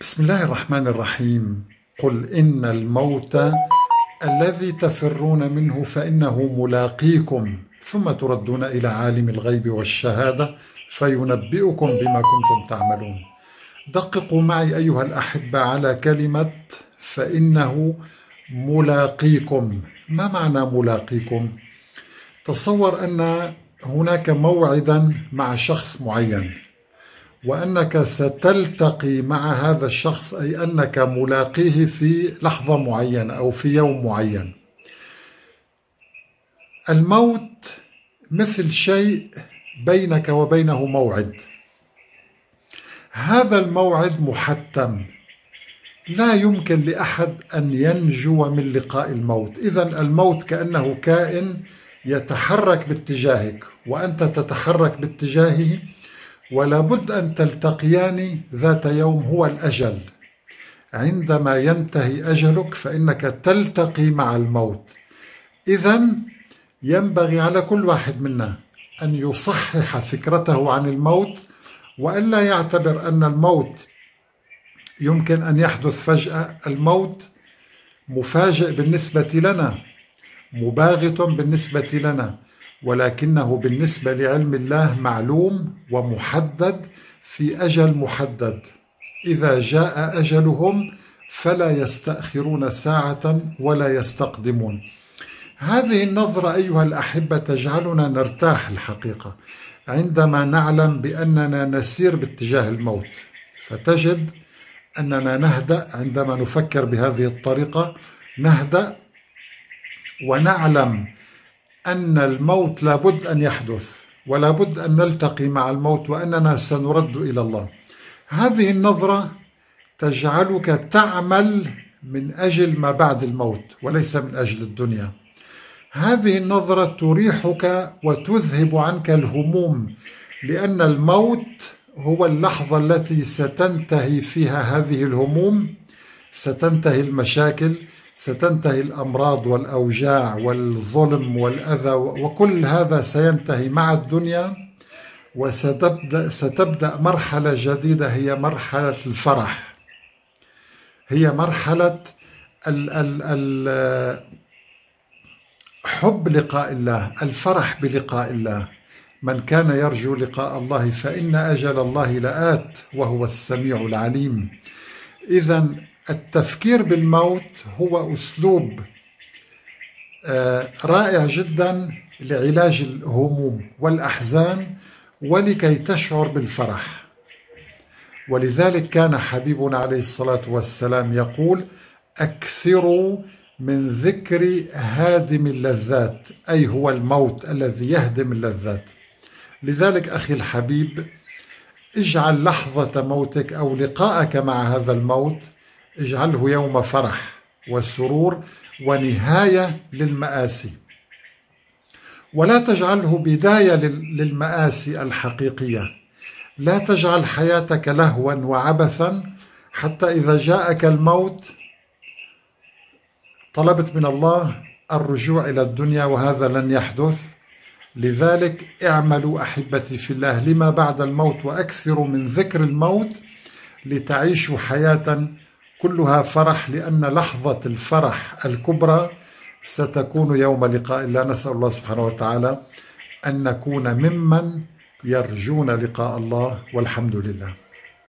بسم الله الرحمن الرحيم. قل إن الموت الذي تفرون منه فإنه ملاقيكم ثم تردون إلى عالم الغيب والشهادة فينبئكم بما كنتم تعملون. دققوا معي أيها الأحبة على كلمة فإنه ملاقيكم. ما معنى ملاقيكم؟ تصور أن هناك موعدا مع شخص معين. وأنك ستلتقي مع هذا الشخص أي أنك ملاقيه في لحظة معينة أو في يوم معين. الموت مثل شيء بينك وبينه موعد. هذا الموعد محتم. لا يمكن لأحد أن ينجو من لقاء الموت. إذا الموت كأنه كائن يتحرك باتجاهك وأنت تتحرك باتجاهه ولا بد أن تلتقيان ذات يوم هو الأجل. عندما ينتهي أجلك فإنك تلتقي مع الموت. إذا ينبغي على كل واحد منا أن يصحح فكرته عن الموت وألا يعتبر أن الموت يمكن أن يحدث فجأة. الموت مفاجئ بالنسبة لنا مباغت بالنسبة لنا. ولكنه بالنسبة لعلم الله معلوم ومحدد في أجل محدد. إذا جاء أجلهم فلا يستأخرون ساعة ولا يستقدمون. هذه النظرة أيها الأحبة تجعلنا نرتاح الحقيقة عندما نعلم بأننا نسير باتجاه الموت. فتجد أننا نهدأ عندما نفكر بهذه الطريقة نهدأ ونعلم أن الموت لابد أن يحدث ولابد أن نلتقي مع الموت وأننا سنرد إلى الله. هذه النظرة تجعلك تعمل من أجل ما بعد الموت وليس من أجل الدنيا. هذه النظرة تريحك وتذهب عنك الهموم لأن الموت هو اللحظة التي ستنتهي فيها هذه الهموم ستنتهي المشاكل ستنتهي الأمراض والأوجاع والظلم والأذى وكل هذا سينتهي مع الدنيا وستبدا ستبدأ مرحلة جديدة هي مرحلة الفرح. هي مرحلة ال ال ال حب لقاء الله الفرح بلقاء الله. من كان يرجو لقاء الله فإن أجل الله لآت وهو السميع العليم. اذا التفكير بالموت هو أسلوب آه، رائع جدا لعلاج الهموم والأحزان ولكي تشعر بالفرح. ولذلك كان حبيبنا عليه الصلاة والسلام يقول أكثروا من ذكر هادم اللذات أي هو الموت الذي يهدم اللذات. لذلك أخي الحبيب اجعل لحظة موتك أو لقائك مع هذا الموت اجعله يوم فرح وسرور ونهاية للمآسي. ولا تجعله بداية للمآسي الحقيقية. لا تجعل حياتك لهوا وعبثا حتى إذا جاءك الموت. طلبت من الله الرجوع إلى الدنيا وهذا لن يحدث. لذلك اعملوا أحبتي في الله. لما بعد الموت وأكثروا من ذكر الموت لتعيشوا حياة كلها فرح لأن لحظة الفرح الكبرى ستكون يوم لقاء الله. نسأل الله سبحانه وتعالى أن نكون ممن يرجون لقاء الله والحمد لله.